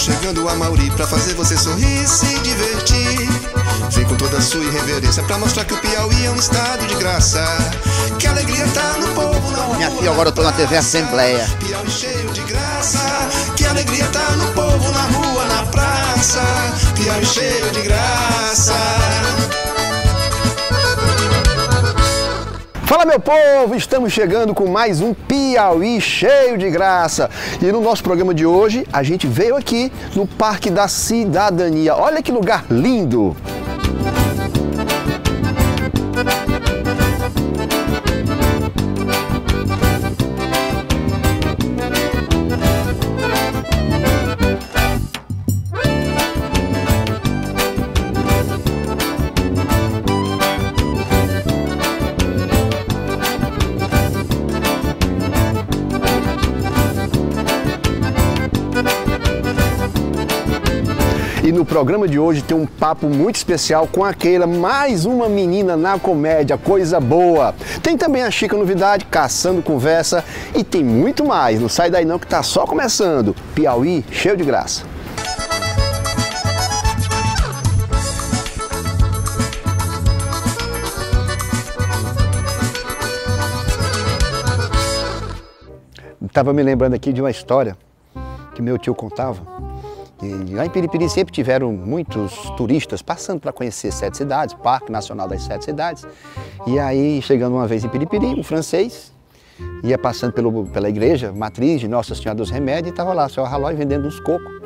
chegando a Mauri pra fazer você sorrir e se divertir. Vem com toda a sua irreverência pra mostrar que o Piauí é um estado de graça. Que alegria tá no povo, na Minha filha, agora eu tô na TV Assembleia. Piauí cheio de graça. Que alegria tá no povo, na rua, na praça. Piauí cheio de graça. Fala meu povo, estamos chegando com mais um Piauí cheio de graça. E no nosso programa de hoje, a gente veio aqui no Parque da Cidadania. Olha que lugar lindo! Programa de hoje tem um papo muito especial com a Keila, mais uma menina na comédia, coisa boa. Tem também a Chica Novidade, Caçando Conversa e tem muito mais. Não sai daí não que tá só começando. Piauí cheio de graça. Estava me lembrando aqui de uma história que meu tio contava. E lá em Piripiri sempre tiveram muitos turistas passando para conhecer sete cidades, Parque Nacional das Sete Cidades. E aí, chegando uma vez em Piripiri, um francês ia passando pelo, pela igreja matriz de Nossa Senhora dos Remédios e estava lá, seu Halói vendendo uns cocos.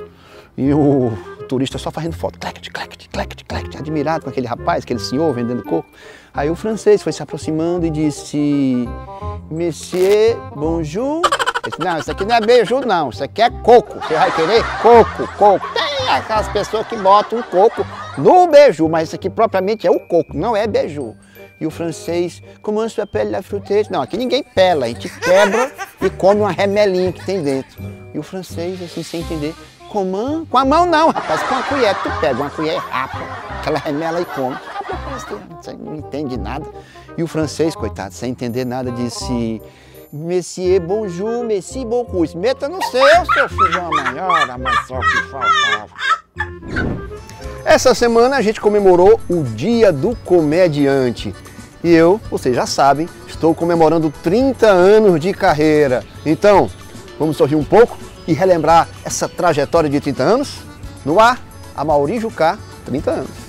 E o turista só fazendo foto, clect, clect, clect, clect, admirado com aquele rapaz, aquele senhor vendendo coco. Aí o francês foi se aproximando e disse: Monsieur, bonjour. Disse, não, isso aqui não é beiju, não, isso aqui é coco. Você vai querer coco, coco. Tem aquelas pessoas que botam um coco no beiju, mas isso aqui propriamente é o coco, não é beiju. E o francês, como se pele la fruteira? Não, aqui ninguém pela, a gente quebra e come uma remelinha que tem dentro. E o francês, assim, sem entender, como? Com a mão não, rapaz, com a colher. Tu pega uma colher e rapa, aquela remela e come. Não entende nada. E o francês, coitado, sem entender nada, disse... Monsieur, bonjour, merci beaucoup. Meta no seu, seu filho uma manhora, mas só que faltava. Essa semana a gente comemorou o Dia do Comediante. E eu, vocês já sabem, estou comemorando 30 anos de carreira. Então, vamos sorrir um pouco e relembrar essa trajetória de 30 anos? No ar, a Mauri Jucá, 30 anos.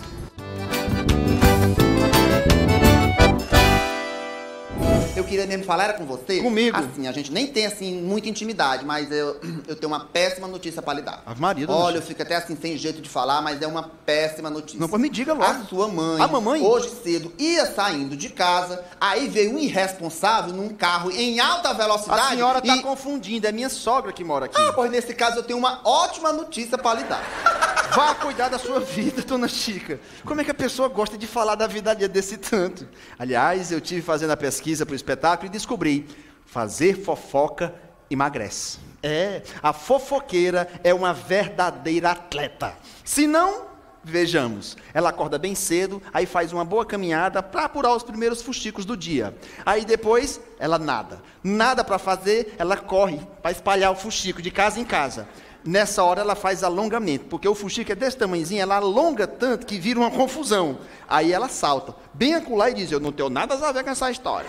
Queria mesmo falar era com você. Comigo? Assim, a gente nem tem assim muita intimidade, mas eu, eu tenho uma péssima notícia pra lhe dar. Ave Maria, dona Olha, eu fico até assim sem jeito de falar, mas é uma péssima notícia. Não, pois me diga logo. A sua mãe. A mamãe? Hoje cedo ia saindo de casa, aí veio um irresponsável num carro em alta velocidade. A senhora tá e... confundindo, é minha sogra que mora aqui. Ah, pois nesse caso eu tenho uma ótima notícia pra lhe dar. Vá cuidar da sua vida, dona Chica. Como é que a pessoa gosta de falar da vida desse tanto? Aliás, eu tive fazendo a pesquisa para o espetáculo e descobri: fazer fofoca emagrece. É, a fofoqueira é uma verdadeira atleta. Se não, vejamos, ela acorda bem cedo, aí faz uma boa caminhada para apurar os primeiros fusticos do dia. Aí depois, ela nada. Nada para fazer, ela corre para espalhar o fustico de casa em casa. Nessa hora ela faz alongamento, porque o fuxico é desse tamanhozinho, ela alonga tanto que vira uma confusão. Aí ela salta, bem acolá e diz: Eu não tenho nada a ver com essa história.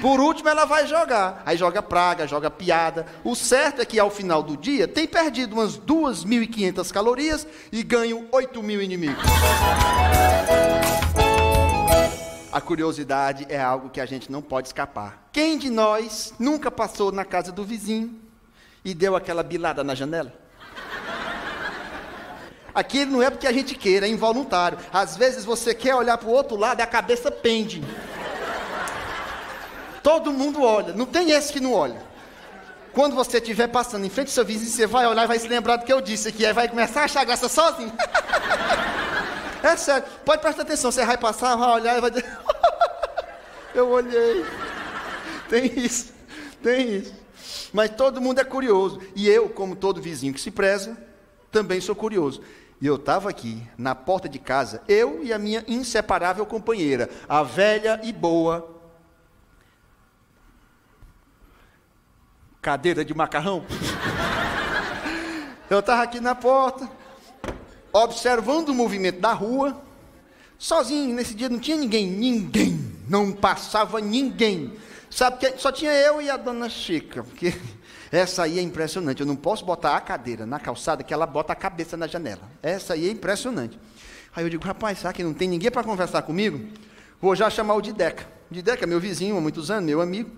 Por último, ela vai jogar. Aí joga praga, joga piada. O certo é que ao final do dia tem perdido umas 2.500 calorias e ganho 8.000 inimigos. A curiosidade é algo que a gente não pode escapar. Quem de nós nunca passou na casa do vizinho e deu aquela bilada na janela? Aquilo não é porque a gente queira, é involuntário. Às vezes você quer olhar para o outro lado e a cabeça pende. Todo mundo olha, não tem esse que não olha. Quando você estiver passando em frente ao seu vizinho, você vai olhar e vai se lembrar do que eu disse aqui, aí vai começar a achar graça sozinho. É sério, pode prestar atenção, você vai passar, vai olhar e vai dizer. eu olhei. Tem isso, tem isso. Mas todo mundo é curioso. E eu, como todo vizinho que se preza, também sou curioso. E eu estava aqui, na porta de casa, eu e a minha inseparável companheira, a velha e boa. Cadeira de macarrão? Eu estava aqui na porta, observando o movimento da rua, sozinho. Nesse dia não tinha ninguém, ninguém, não passava ninguém. Sabe que só tinha eu e a dona Chica, porque essa aí é impressionante. Eu não posso botar a cadeira na calçada que ela bota a cabeça na janela. Essa aí é impressionante. Aí eu digo, rapaz, será que não tem ninguém para conversar comigo? Vou já chamar o Dideca. O Dideca é meu vizinho há muitos anos, meu amigo.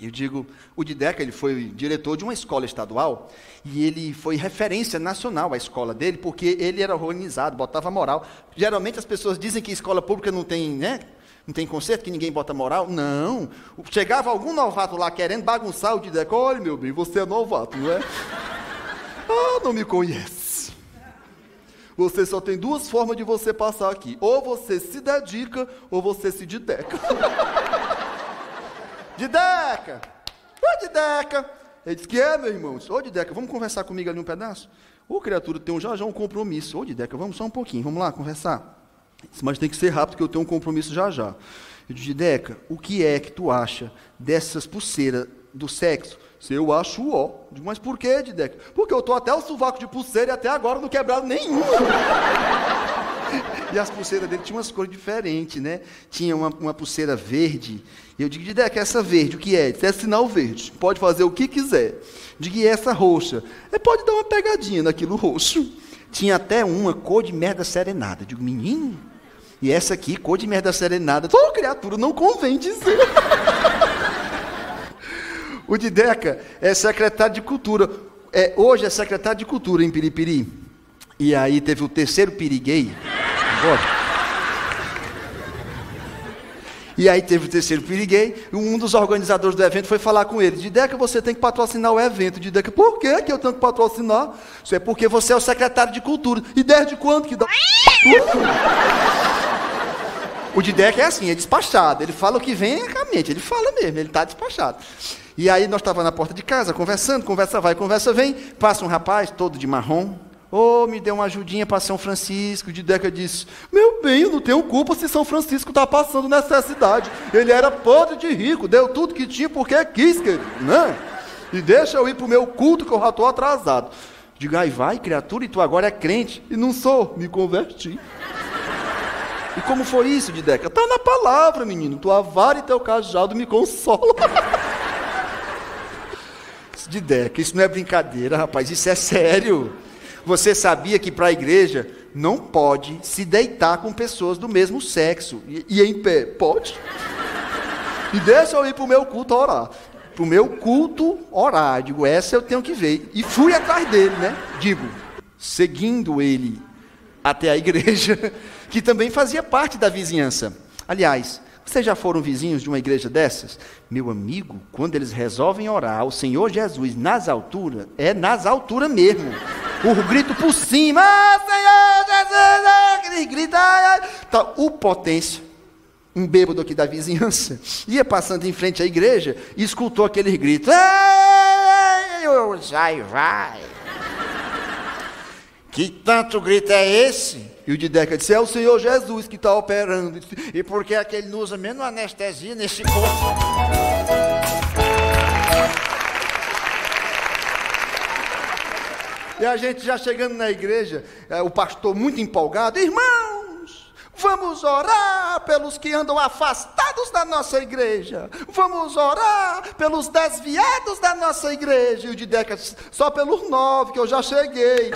Eu digo, o Dideca, ele foi diretor de uma escola estadual e ele foi referência nacional à escola dele, porque ele era organizado, botava moral. Geralmente as pessoas dizem que escola pública não tem, né? Não tem conserto, que ninguém bota moral? Não. Chegava algum novato lá querendo bagunçar o Dideca. Olha, meu bem, você é novato, não é? ah, não me conhece. Você só tem duas formas de você passar aqui. Ou você se dedica, ou você se dideca. Dideca! Ô, Dideca! Ele disse que é, meu irmão. Ô, Dideca, vamos conversar comigo ali um pedaço? Ô, criatura, tem um já já um compromisso. Ô, Dideca, vamos só um pouquinho, vamos lá conversar. Disse, Mas tem que ser rápido, que eu tenho um compromisso já já. Eu disse, Dideca, o que é que tu acha dessas pulseiras do sexo? Se eu acho ó. Mas por que, Dideca? Porque eu tô até o sovaco de pulseira e até agora não quebrado nenhuma. E as pulseiras dele tinham umas cores diferentes, né? Tinha uma, uma pulseira verde. E eu digo, Dideca, essa verde, o que é? Isso é sinal verde. Pode fazer o que quiser. Digo, e essa roxa? É, pode dar uma pegadinha naquilo roxo. Tinha até uma cor de merda serenada. Digo, menino, e essa aqui, cor de merda serenada. Ô, criatura, não convém dizer. o Dideca é secretário de Cultura. É, hoje é secretário de Cultura em Piripiri. E aí teve o terceiro piriguei. E aí teve o terceiro piriguei, e um dos organizadores do evento foi falar com ele, Dideca, você tem que patrocinar o evento. Dideca, por que, que eu tenho que patrocinar? Isso é porque você é o secretário de cultura. E desde quando que dá? O Dideca é assim, é despachado. Ele fala o que vem é a mente, ele fala mesmo, ele está despachado. E aí nós estávamos na porta de casa, conversando, conversa vai, conversa vem, passa um rapaz todo de marrom, Oh, me deu uma ajudinha para São Francisco. De Deca disse: Meu bem, eu não tenho culpa se São Francisco está passando necessidade. Ele era podre de rico, deu tudo que tinha porque quis, querido. Né? E deixa eu ir para o meu culto que eu já estou atrasado. Diga, aí vai, criatura, e tu agora é crente. E não sou, me converti. E como foi isso, Dideca? Está na palavra, menino. Tua vara e teu cajado me consolam. Dideca, isso não é brincadeira, rapaz, isso é sério. Você sabia que para a igreja não pode se deitar com pessoas do mesmo sexo e, e em pé? Pode. E deixa eu ir para o meu culto orar. Para o meu culto orar. Digo, essa eu tenho que ver. E fui atrás dele, né? Digo, seguindo ele até a igreja, que também fazia parte da vizinhança. Aliás, vocês já foram vizinhos de uma igreja dessas? Meu amigo, quando eles resolvem orar ao Senhor Jesus nas alturas, é nas alturas mesmo. O grito por cima, ah, Senhor Jesus, ele grita. Tá, o potência, um bêbado aqui da vizinhança, ia passando em frente à igreja e escutou aquele grito. Vai, vai. Que tanto grito é esse? E o Dideca disse: É o Senhor Jesus que está operando. E por que é que ele não usa menos anestesia nesse corpo? E a gente já chegando na igreja, é, o pastor muito empolgado, irmãos, vamos orar pelos que andam afastados da nossa igreja, vamos orar pelos desviados da nossa igreja. E o Dideca disse, só pelos nove que eu já cheguei.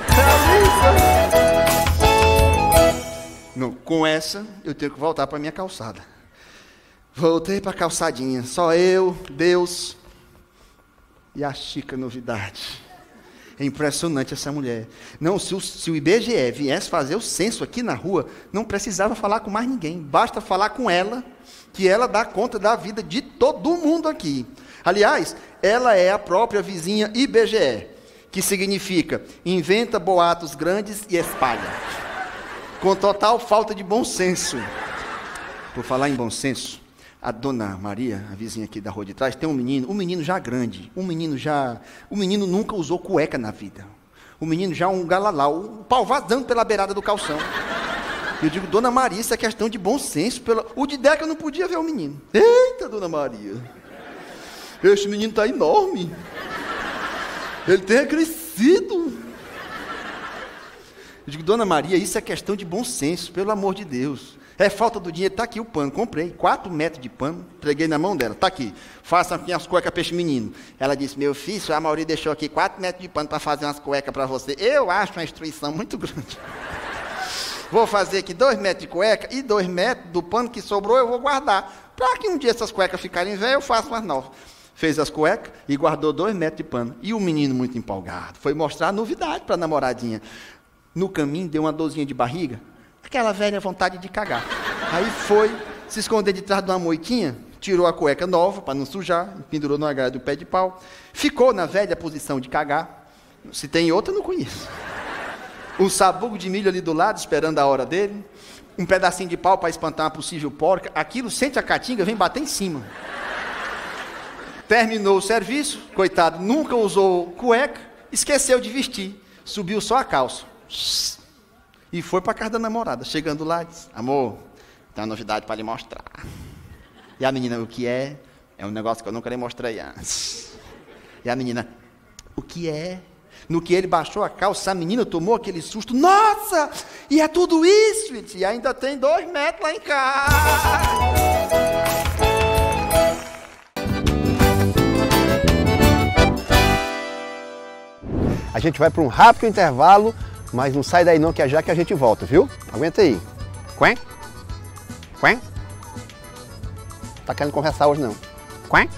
Não, com essa, eu tenho que voltar para minha calçada. Voltei para a calçadinha, só eu, Deus e a Chica novidade. É impressionante essa mulher. Não, se o, se o, IBGE viesse fazer o censo aqui na rua, não precisava falar com mais ninguém. Basta falar com ela, que ela dá conta da vida de todo mundo aqui. Aliás, ela é a própria vizinha IBGE, que significa inventa boatos grandes e espalha. Com total falta de bom senso. Por falar em bom senso, a dona Maria, a vizinha aqui da rua de trás, tem um menino, um menino já grande, um menino já, o menino nunca usou cueca na vida. O menino já um galalau, o pau vazando pela beirada do calção. Eu digo, dona Maria, isso é questão de bom senso. Pela... O de Deca não podia ver o menino. Eita, dona Maria. Este menino está enorme. Ele tem crescido. Eu digo, Dona Maria, isso é questão de bom senso, pelo amor de Deus. É falta do dinheiro, está aqui o pano. Comprei 4 metros de pano, entreguei na mão dela, está aqui. Faça aqui as cuecas peixe menino. Ela disse, meu filho, a Mauri deixou aqui 4 metros de pano para fazer umas cuecas para você. Eu acho uma instrução muito grande. Vou fazer aqui 2 metros de cueca e 2 metros do pano que sobrou eu vou guardar. Para que um dia essas cuecas ficarem velhas, eu faço umas novas. Fez as cuecas e guardou 2 metros de pano. E o menino muito empolgado. Foi mostrar a novidade para a namoradinha. No caminho deu uma dorzinha de barriga aquela velha vontade de cagar. Aí foi se esconder de trás de uma moitinha, tirou a cueca nova para não sujar, pendurou no agrado do pé de pau, ficou na velha posição de cagar. Se tem outra, não conheço. O sabugo de milho ali do lado, esperando a hora dele. Um pedacinho de pau para espantar uma possível porca. Aquilo sente a caatinga, vem bater em cima. Terminou o serviço, coitado, nunca usou cueca, esqueceu de vestir, subiu só a calça. E foi para casa da namorada. Chegando lá, disse: Amor, tem uma novidade para lhe mostrar. E a menina: O que é? É um negócio que eu nunca lhe mostrei antes. E a menina: O que é? No que ele baixou a calça, a menina tomou aquele susto. Nossa! E é tudo isso? E ainda tem dois metros lá em casa. A gente vai para um rápido intervalo mas não sai daí não que é já que a gente volta, viu? Aguenta aí. Quen? Quen? Tá querendo conversar hoje não. Quen?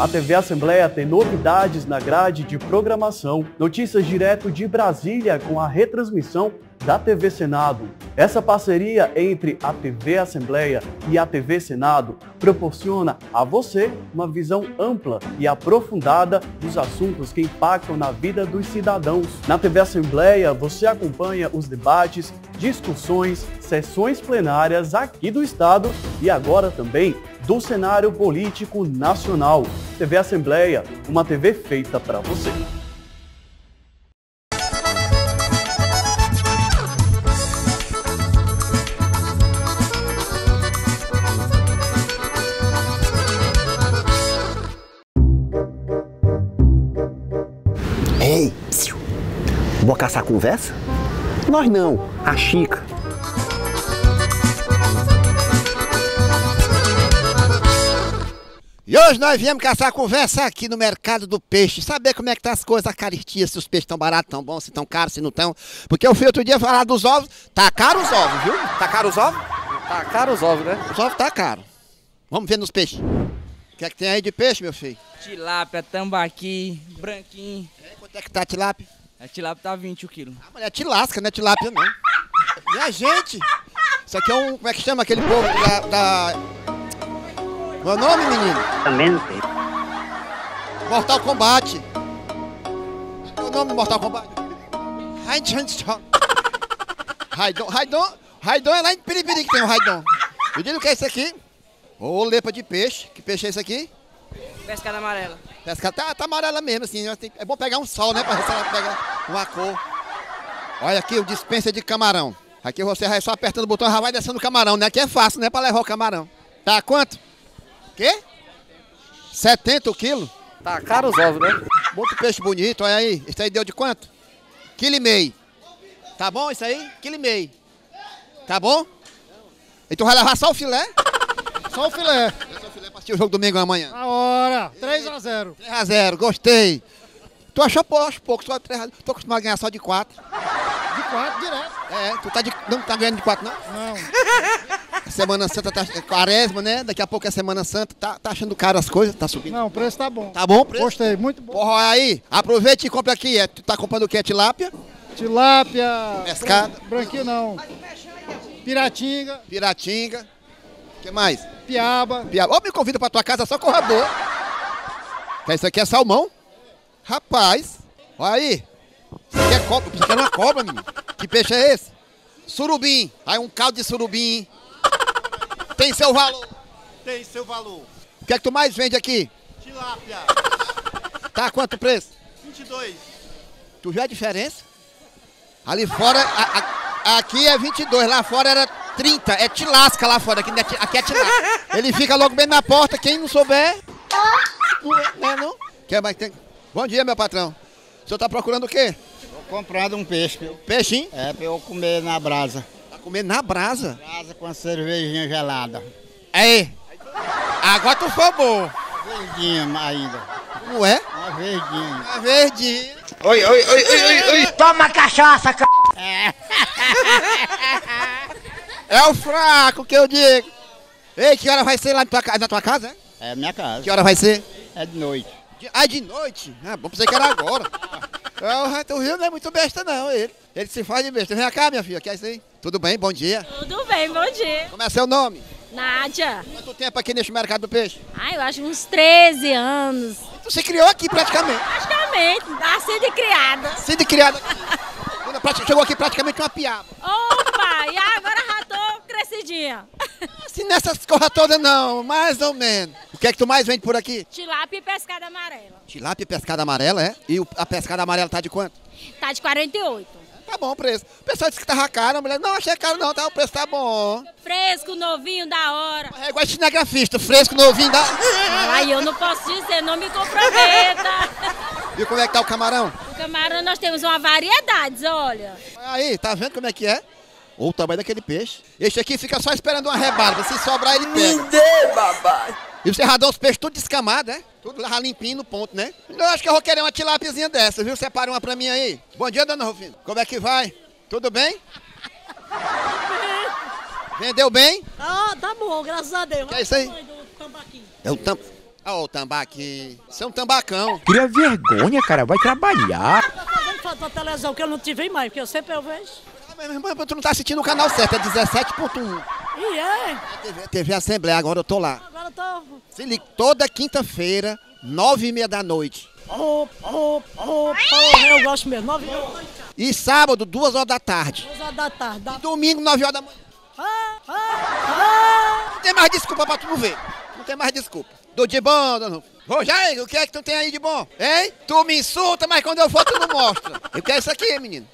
A TV Assembleia tem novidades na grade de programação, notícias direto de Brasília com a retransmissão da TV Senado. Essa parceria entre a TV Assembleia e a TV Senado proporciona a você uma visão ampla e aprofundada dos assuntos que impactam na vida dos cidadãos. Na TV Assembleia, você acompanha os debates, discussões, sessões plenárias aqui do Estado e agora também do cenário político nacional. TV Assembleia, uma TV feita para você. Caçar conversa? Nós não, a Chica. E hoje nós viemos caçar conversa aqui no mercado do peixe, saber como é que tá as coisas, a caristia, se os peixes estão baratos, tão bons, se estão caros, se não estão. Porque eu fui outro dia falar dos ovos, tá caro os ovos, viu? Tá caro os ovos? Tá caro os ovos, né? Os ovos tá caro. Vamos ver nos peixes. O que é que tem aí de peixe, meu filho? Tilápia, tambaqui, branquinho. É, quanto é que tá a tilápia? A tilápia tá 20 o quilo. A mulher te lasca, não é tilápia não. Minha gente, isso aqui é um, como é que chama aquele povo da... da... Meu nome, menino? Também não sei. Mortal Kombat. Qual é nome Mortal Kombat? Raidon. Raidon. Raidon. Raidon é lá em Piripiri que tem o Raidon. Me o que é isso aqui? Ô, lepa de peixe. Que peixe é esse aqui? Pescada amarela. Pescada tá, tá amarela mesmo, assim. É bom pegar um sol, né? Pra ver se ela pega uma cor. Olha aqui o dispensa de camarão. Aqui você vai só apertando o botão e já vai descendo o camarão, né? Aqui é fácil, né? Pra levar o camarão. Tá quanto? Quê? 70 o quilo? Tá caro os ovos, né? Muito peixe bonito, olha aí. Isso aí deu de quanto? Quilo e meio. Tá bom isso aí? Quilo e meio. Tá bom? E tu vai levar só o filé? Só o filé. Assistir o jogo domingo amanhã. A hora. 3x0. 3x0, gostei. Tu achou pouco, acho pouco, só 3 Tô acostumado a ganhar só de 4. De 4 direto. É, tu tá de, não tá ganhando de 4 não? Não. Semana Santa tá é quaresma, né? Daqui a pouco é Semana Santa. Tá, tá achando caro as coisas? Tá subindo? Não, o preço tá bom. Tá bom o preço? Gostei, muito bom. Porra, aí. Aproveita e compra aqui. É, tu tá comprando o que? É tilápia? Tilápia. Pescada. bran- Branquinho não. Piratinga, Piratinga. Que mais? piaba. Piaba. Me convida pra tua casa só corredor. Que isso aqui é salmão? Rapaz. Olha aí. Isso aqui é cobra. Isso aqui é uma cobra, menino. Que peixe é esse? Surubim. Aí um caldo de surubim. Tem seu valor. Tem seu valor. O que é que tu mais vende aqui? Tilápia, Tá, quanto o preço? 22. Tu viu a diferença? Ali fora, a- a- aqui é 22, lá fora era 30, é tilasca lá fora, aqui, não é ti- aqui é tilasca. Ele fica logo bem na porta, quem não souber. Não é, não é não? Quer mais tem? Bom dia, meu patrão. O senhor tá procurando o quê? Comprando um peixe, Peixinho? é pra eu comer na brasa. Tá comendo na brasa. Brasa com a cervejinha gelada. Aí. Agora tu foi bom. Verdinha ainda. Não é? Uma verdinha. É verde. Oi, oi, oi, oi, oi, oi. Toma cachaça, c... É o fraco que eu digo. Ei, que hora vai ser lá na tua, na tua casa? É? É minha casa. Que hora vai ser? É de noite. De, ah, de noite? Ah, bom, pensei que era agora. Ah, o Rio não é muito besta, não, ele. Ele se faz de besta. Vem cá, minha filha, que é isso aí? Tudo bem? Bom dia. Tudo bem, bom dia. Como é seu nome? Nádia. Quanto tempo aqui neste mercado do peixe? Ai, eu acho uns 13 anos. Tu se criou aqui praticamente. Praticamente, nasci de criada. Se de criada Chegou aqui praticamente uma piaba. Opa, e já crescidinha. Assim nessas corras todas não, mais ou menos. O que é que tu mais vende por aqui? Tilápia e pescada amarela. Tilápia e pescada amarela, é? E a pescada amarela tá de quanto? Tá de 48. Tá bom o preço. O pessoal disse que tava caro, a mulher, não, achei caro não, tá, o preço tá bom. Fresco, novinho, da hora. É igual cinegrafista, fresco, novinho, dá... Aí eu não posso dizer, não me comprometa. E como é que tá o camarão? O camarão nós temos uma variedade, olha. Aí, tá vendo como é que é? Ou o tamanho daquele peixe. Este aqui fica só esperando uma rebarba. Se sobrar, ele pega. Me dê, babá. E você radou os peixes tudo descamado, né? Tudo lá limpinho no ponto, né? Eu acho que eu vou querer uma tilápiazinha dessa, viu? Separa uma pra mim aí. Bom dia, dona Rufina. Como é que vai? Tudo bem? Vendeu bem? Ah, tá bom, graças a Deus. Que é isso aí? É o tam... Ah, o tambaqui. Isso é um tambacão. Cria vergonha, cara. Vai trabalhar. Tá fazendo falta pra televisão que eu não tive mais, porque eu sempre eu vejo. Mas, mas, tu não tá assistindo o canal certo, é 17.1. E é, TV, TV Assembleia, agora eu tô lá. agora eu tô... Se liga, toda quinta-feira, nove e meia da noite. Oh, oh, oh, porra, eu gosto mesmo. Nove horas E sábado, duas horas da tarde. duas horas da tarde. Dá... Domingo, nove horas da manhã. Ah, ah, ah. Não tem mais desculpa pra tu não ver. Não tem mais desculpa. Do de bom, dona Jair, o que é que tu tem aí de bom? Hein? Tu me insulta, mas quando eu for tu não mostra. Eu quero isso aqui, menino.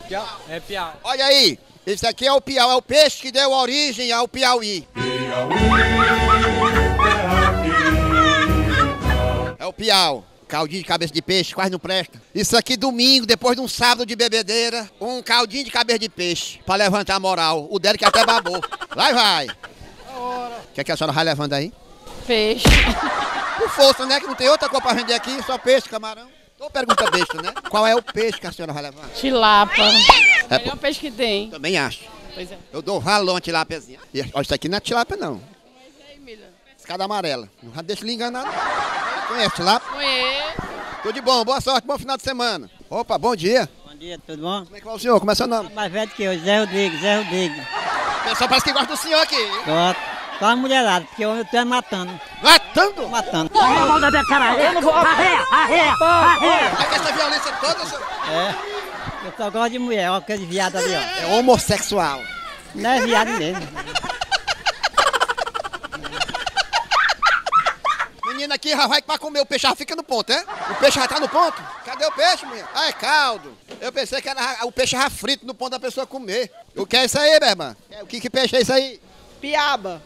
É piau. Olha aí. Esse aqui é o piau, é o peixe que deu origem ao Piauí. É o piau. Caldinho de cabeça de peixe, quase não presta. Isso aqui domingo, depois de um sábado de bebedeira, um caldinho de cabeça de peixe, pra levantar a moral. O dele que até babou. Vai, vai. O que, é que a senhora vai levando aí? Peixe. Por força, né? Que não tem outra coisa pra vender aqui, só peixe, camarão. Então pergunta besta, né? Qual é o peixe que a senhora vai levar? Tilapa. É, Melhor peixe que tem. Também acho. Pois é. Eu dou valor a tilápiazinha. E, ó, isso aqui não é tilápia, não. Escada amarela. Não deixa ele enganar, não. Conhece tilápia? Conheço. Tudo de bom, boa sorte, bom final de semana. Opa, bom dia. Bom dia, tudo bom? Como é que vai o senhor? Como é seu nome? Mais velho que eu, Zé Rodrigues, Zé Rodrigues. O pessoal parece que gosta do senhor aqui. Gosto. Só a mulherada, porque eu tô matando. Matando? Matando. Mão da minha cara, eu não vou... Arreia, arreia, arreia. Mas que essa violência toda, senhor? É. Eu só gosto de mulher, ó, aquele viado ali, ó. É homossexual. Não é viado mesmo. Menina aqui já vai pra comer o peixe, já fica no ponto, é? O peixe já tá no ponto? Cadê o peixe, menina? Ah, é caldo. Eu pensei que era o peixe já frito no ponto da pessoa comer. O que é isso aí, minha irmã? O que, que peixe é isso aí? Piaba.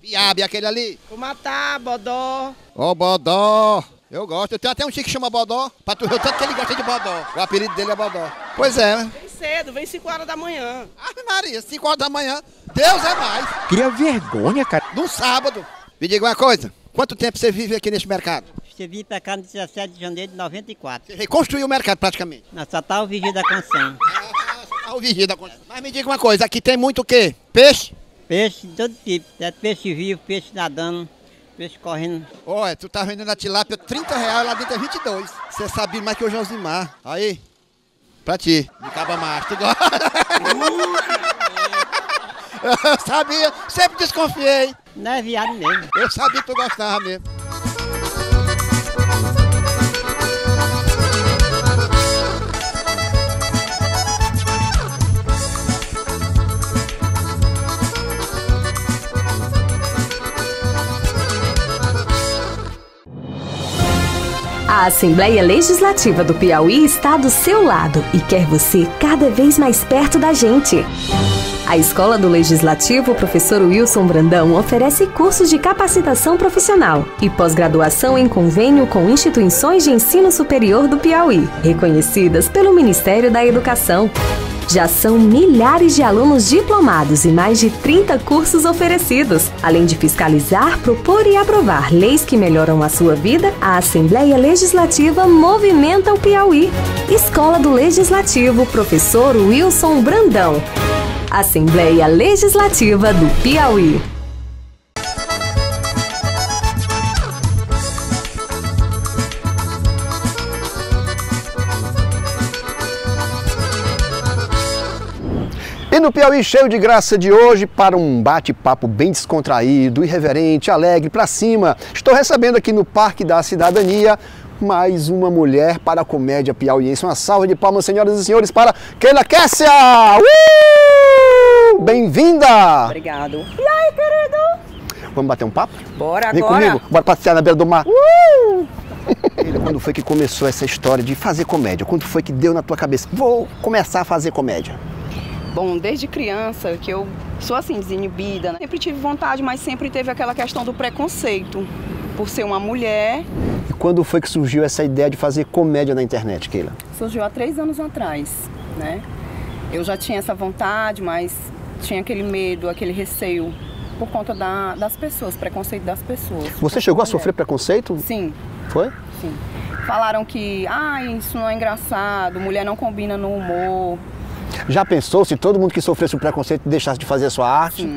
Piaba, e aquele ali? Cumatá, bodó. Ô, Bodó. Eu gosto. Eu tenho até um chico que chama Bodó. Pra tu ver o tanto que ele gosta de Bodó. O apelido dele é Bodó. Pois é. Vem cedo, vem 5 horas da manhã. Ave Maria, 5 horas da manhã. Deus é mais. Cria vergonha, cara. Num sábado. Me diga uma coisa. Quanto tempo você vive aqui neste mercado? Você vim pra cá no 17 de janeiro de 94. Você reconstruiu o mercado praticamente. Nós só tá o vigília da construção. Ah, o vigia da construção. Mas me diga uma coisa. Aqui tem muito o quê? Peixe? Peixe de todo tipo. É peixe vivo, peixe nadando, peixe correndo. Olha, tu tá vendendo a tilápia 30 reais, lá dentro é 22. Você sabe mais que o Josimar. Aí, pra ti, de caba macho, tu gosta? Eu sabia, sempre desconfiei. Não é viado mesmo. Eu sabia que tu gostava mesmo. A Assembleia Legislativa do Piauí está do seu lado e quer você cada vez mais perto da gente. A Escola do Legislativo Professor Wilson Brandão oferece cursos de capacitação profissional e pós-graduação em convênio com instituições de ensino superior do Piauí, reconhecidas pelo Ministério da Educação. Já são milhares de alunos diplomados e mais de 30 cursos oferecidos. Além de fiscalizar, propor e aprovar leis que melhoram a sua vida, a Assembleia Legislativa movimenta o Piauí. Escola do Legislativo Professor Wilson Brandão. Assembleia Legislativa do Piauí. No Piauí cheio de graça de hoje, para um bate-papo bem descontraído, irreverente, alegre, pra cima, estou recebendo aqui no Parque da Cidadania mais uma mulher para a comédia piauiense. Uma salva de palmas, senhoras e senhores, para Keila Kessia! Uh! Bem-vinda! Obrigado. E aí, querido? Vamos bater um papo? Bora Vem agora. comigo, bora passear na beira do mar. Uh! Keila, Quando foi que começou essa história de fazer comédia? Quando foi que deu na tua cabeça? Vou começar a fazer comédia. Bom, desde criança que eu sou assim, desinibida, né? Sempre tive vontade, mas sempre teve aquela questão do preconceito. Por ser uma mulher, E quando foi que surgiu essa ideia de fazer comédia na internet, Keila? surgiu há três anos atrás, né? Eu já tinha essa vontade, mas tinha aquele medo, aquele receio por conta da- das pessoas, preconceito das pessoas. Você chegou a sofrer preconceito? Sim, Foi? sim. Falaram que, ah, isso não é engraçado, mulher não combina no humor. Já pensou se todo mundo que sofresse o preconceito deixasse de fazer a sua arte?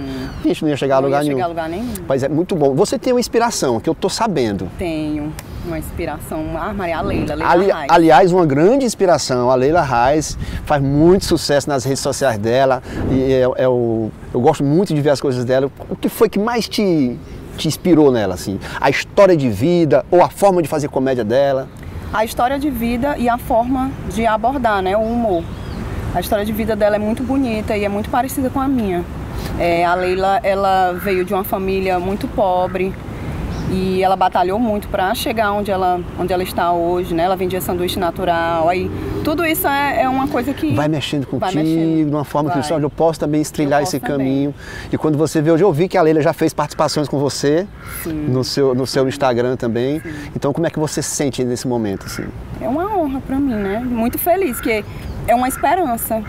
A gente não ia chegar a não lugar ia nenhum. chegar a lugar nenhum. Mas é muito bom. Você tem uma inspiração, que eu tô sabendo. Tenho uma inspiração, ah, Maria Leila, Leila Ali- Reis. aliás, uma grande inspiração. A Leila Reis faz muito sucesso nas redes sociais dela. E é, é o, eu gosto muito de ver as coisas dela. O que foi que mais te, te inspirou nela? Assim? A história de vida ou a forma de fazer comédia dela? a história de vida e a forma de abordar, né, o humor. A história de vida dela é muito bonita e é muito parecida com a minha. É, a Leila, ela veio de uma família muito pobre e ela batalhou muito para chegar onde ela, onde ela está hoje, né? Ela vendia sanduíche natural, aí tudo isso é, é uma coisa que Vai mexendo vai contigo, mexendo. de uma forma que Vai. só eu posso também estrelhar Eu esse posso caminho. E quando você vê, hoje eu vi que a Leila já fez participações com você no seu, no seu Instagram também. Então como é que você se sente nesse momento? Assim? É uma honra para mim, né? Muito feliz, que é uma esperança.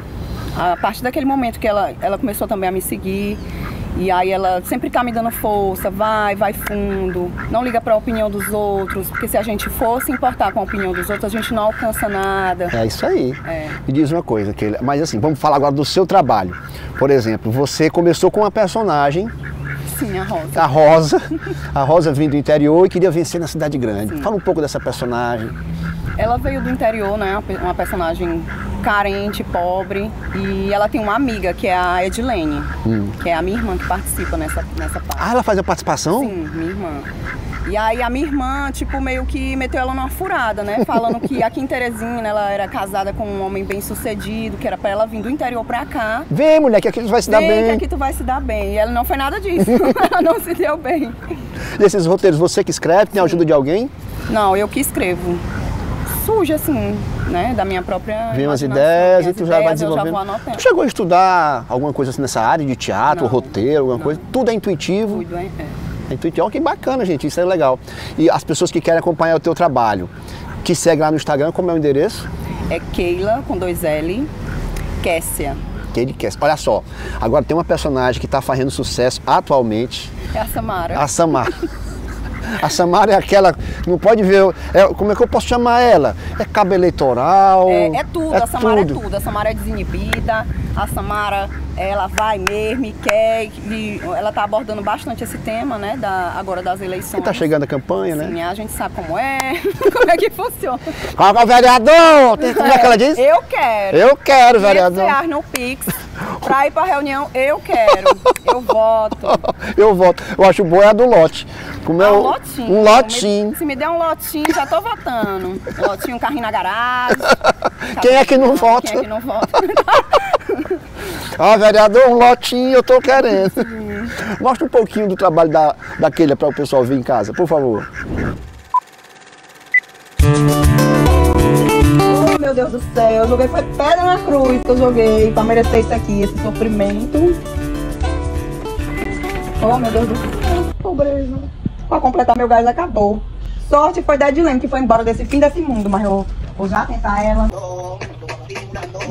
A partir daquele momento que ela, ela começou também a me seguir, e aí ela sempre tá me dando força, vai, vai fundo, não liga para a opinião dos outros, porque se a gente fosse importar com a opinião dos outros, a gente não alcança nada. É isso aí. É. Me diz uma coisa, Keila, mas assim, vamos falar agora do seu trabalho. Por exemplo, você começou com uma personagem, Sim, a Rosa. a Rosa, a Rosa vindo do interior e queria vencer na cidade grande. Fala um pouco dessa personagem. Ela veio do interior, né? Uma personagem carente, pobre, e ela tem uma amiga que é a Edilene, Hum. que é a minha irmã que participa nessa, nessa parte. Ah, ela faz a participação? Sim, minha irmã. E aí a minha irmã, tipo, meio que meteu ela numa furada, né? Falando que aqui em Teresina ela era casada com um homem bem sucedido, que era pra ela vir do interior pra cá. Vem, mulher, que aqui tu vai se dar Vem, bem. que aqui tu vai se dar bem. E ela não foi nada disso. ela não se deu bem. E esses roteiros, você que escreve, tem a ajuda de alguém? Não, eu que escrevo. Surge assim, né? Da minha própria. Vem umas ideias e tu já vai ideias, desenvolvendo. já. Tu chegou a estudar alguma coisa assim nessa área de teatro, Não. roteiro, alguma coisa? Tudo é intuitivo? Tudo, hein? É. É intuitivo. Olha que bacana, gente. Isso é legal. E as pessoas que querem acompanhar o teu trabalho, que segue lá no Instagram, como é o endereço? É Keila com dois L, Kessia. Ele quer. Olha só, agora tem uma personagem que está fazendo sucesso atualmente, É a Samara. a Samara. A Samara é aquela, não pode ver, é, como é que eu posso chamar ela? É cabo eleitoral? É, é tudo, a Samara é tudo. A Samara é desinibida, a Samara, ela vai mesmo e quer, e ela tá abordando bastante esse tema, né, da, agora das eleições. Que tá chegando a campanha, né? A gente sabe como é, como é que funciona. Qual é o vereador? Como é que ela diz? Eu quero. Eu quero, 500 vereador. reais no Pix, pra ir pra reunião, eu quero, eu voto. Eu voto. Eu acho bom é a do lote. Como é Ah, um lotinho. Um lotinho. Se me der um lotinho, já tô votando. Lotinho, um carrinho na garagem. Quem é que não vota? Quem é que não vota? Ó, vereador, um lotinho eu tô querendo. Mostra um pouquinho do trabalho da, daquele para o pessoal ver em casa, por favor. Ô, meu Deus do céu, eu joguei foi pedra na cruz que eu joguei pra merecer isso aqui, esse sofrimento. Oh, meu Deus do céu, pobreza. Pra completar meu gás acabou. Sorte foi da Edilene que foi embora desse fim desse mundo, mas eu vou já tentar ela.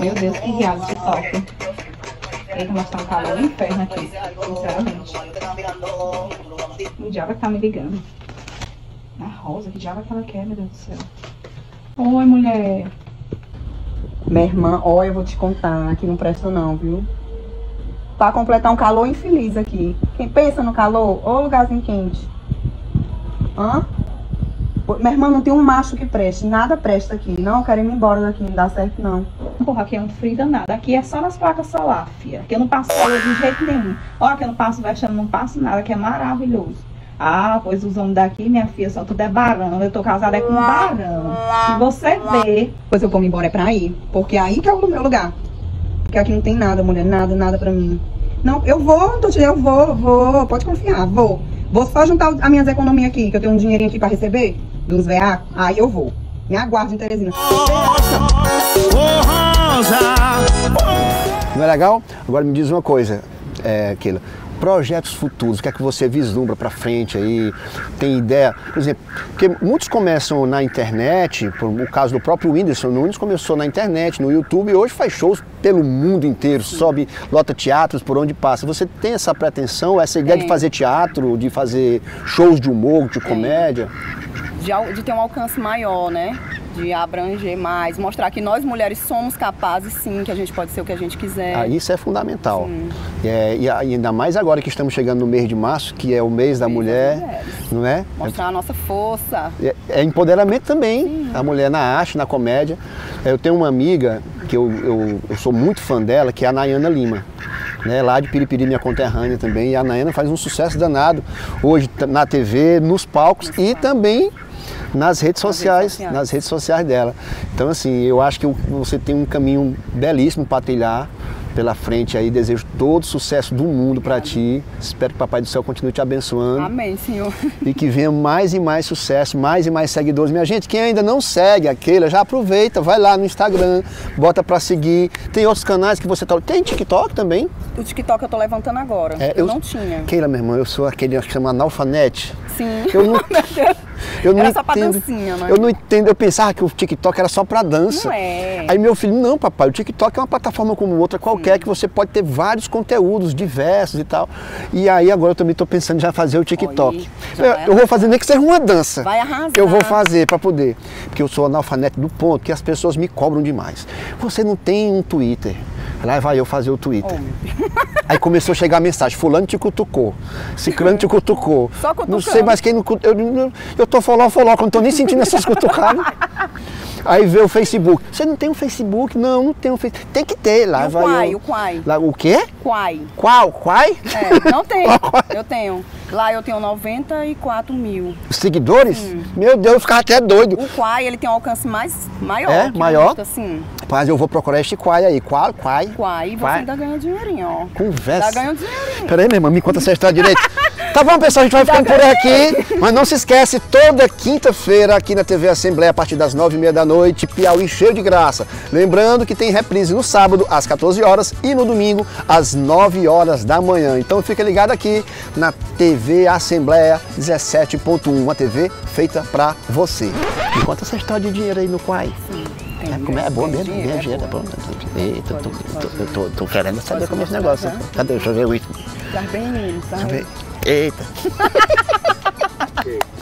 Meu Deus, que reality top. Eita, mas tá um calor inferno aqui, sinceramente. O diabo que tá me ligando. A Rosa, que diabo é que ela quer, meu Deus do céu. Oi, mulher. Minha irmã, olha, eu vou te contar, que não presta não, viu? Pra completar um calor infeliz aqui. Quem pensa no calor, ô lugarzinho quente. Hã? Minha irmã não tem um macho que preste, nada presta aqui. Não, quero ir embora daqui, não dá certo não. Porra, aqui é um frio danado. Aqui é só nas placas solar, fia. Aqui eu não passo calor de jeito nenhum. Olha que eu não passo vexame, não passo nada, que é maravilhoso. Ah, pois os homens daqui, minha filha, só tudo é barão. Eu tô casada é com um barão. Se você vê, pois eu vou me embora é pra aí. Porque aí que é o meu lugar. Porque aqui não tem nada, mulher, nada, nada pra mim. Não, eu vou, tô te eu vou, vou, pode confiar, vou. Vou só juntar as minhas economias aqui, que eu tenho um dinheirinho aqui pra receber, dos veacos, aí eu vou. Me aguarde, Teresina. Não é legal? Agora me diz uma coisa, é, Keila. Projetos futuros, o que é que você vislumbra para frente aí? Tem ideia? Por exemplo, porque muitos começam na internet, por o caso do próprio Whindersson Nunes começou na internet, no YouTube, e hoje faz shows pelo mundo inteiro, sobe, lota teatros por onde passa. Você tem essa pretensão, essa ideia de fazer teatro, de fazer shows de humor, de comédia? De, de ter um alcance maior, né? De abranger mais, mostrar que nós mulheres somos capazes sim, que a gente pode ser o que a gente quiser. Ah, isso é fundamental. É, e ainda mais agora que estamos chegando no mês de março, que é o mês da mulher, não é? Mostrar a nossa força. É, é empoderamento também, a mulher na arte, na comédia. Eu tenho uma amiga que eu, eu, eu sou muito fã dela, que é a Nayana Lima. Né, lá de Piripiri, minha conterrânea também. E a Nayana faz um sucesso danado hoje na TV, nos palcos e também nas redes sociais, nas redes sociais dela. Então assim, eu acho que você tem um caminho belíssimo para trilhar pela frente aí. Desejo todo sucesso do mundo para ti. Espero que o Papai do Céu continue te abençoando Amém, Senhor. e que venha mais e mais sucesso, mais e mais seguidores. Minha gente, quem ainda não segue aquele, já aproveita, vai lá no Instagram, bota pra seguir. Tem outros canais que você tá. Tem TikTok também? O TikTok eu tô levantando agora. É, eu, não tinha. Keila, meu irmão, eu sou aquele que chama analfanete. Sim. Eu não, eu não Era só pra entendo. dancinha, né? Eu não entendo, eu pensava que o TikTok era só pra dança. Não é. Aí meu filho, não, papai, o TikTok é uma plataforma como outra qualquer que você pode ter vários conteúdos diversos e tal. E aí agora eu também tô pensando em já fazer o TikTok. já eu, eu vou fazer nem que seja uma dança. Vai arrasar. Eu vou fazer pra poder. Porque eu sou analfabeto do ponto que as pessoas me cobram demais. Você não tem um Twitter. Lá vai eu fazer o Twitter. Aí começou a chegar a mensagem, fulano te cutucou, ciclano te cutucou. Só Não cutucando. sei mais quem não cutucou. Eu, eu, tô foló, foló, não tô nem sentindo essas cutucadas. Aí vê o Facebook. Você não tem um Facebook? Não, não tem um Facebook. Tem que ter lá. E o vai Quai, eu- o Quai. Lá, o quê? Quai. Qual? Quai? É, não tem. Eu tenho. Lá eu tenho 94 mil. Seguidores? Meu Deus, eu ficava até doido. O Quai, ele tem um alcance mais maior. É? Maior? Insta, sim. Mas eu vou procurar este Quai aí. Qual? Quai? Quai. E você Quai. ainda ganha dinheirinho, ó. Conversa. Ainda ganha um dinheirinho. Peraí, minha irmã, me conta essa história direito. Tá bom, pessoal, a gente vai ficando por aqui. Mas não se esquece, toda quinta-feira aqui na TV Assembleia, a partir das nove e meia da noite, Piauí cheio de graça. Lembrando que tem reprise no sábado, às 14 horas, e no domingo, às 9 horas da manhã. Então fica ligado aqui na TV Assembleia 17.1, uma TV feita pra você. Me conta essa história de dinheiro aí no Quai. É, como é, é boa mesmo, ganha dinheiro, é bom. Eita, tô, tô, tô, tô, tô querendo saber como é esse negócio. Cadê? Deixa eu ver o item. Tá bem, menino. Tá Deixa eu bem. ver. Eita.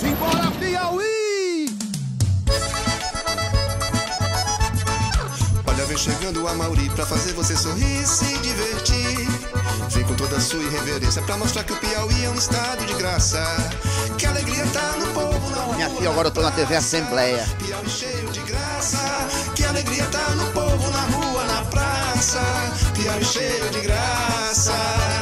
Simbora, Piauí! Olha, vem chegando a Mauri pra fazer você sorrir e se divertir. Vem com toda a sua irreverência pra mostrar que o Piauí é um estado de graça. Que alegria tá no povo, na rua. Minha filha, agora eu tô na TV Assembleia. Piauí cheio de graça. Que alegria tá no povo, na rua, na praça. Piauí cheio de graça.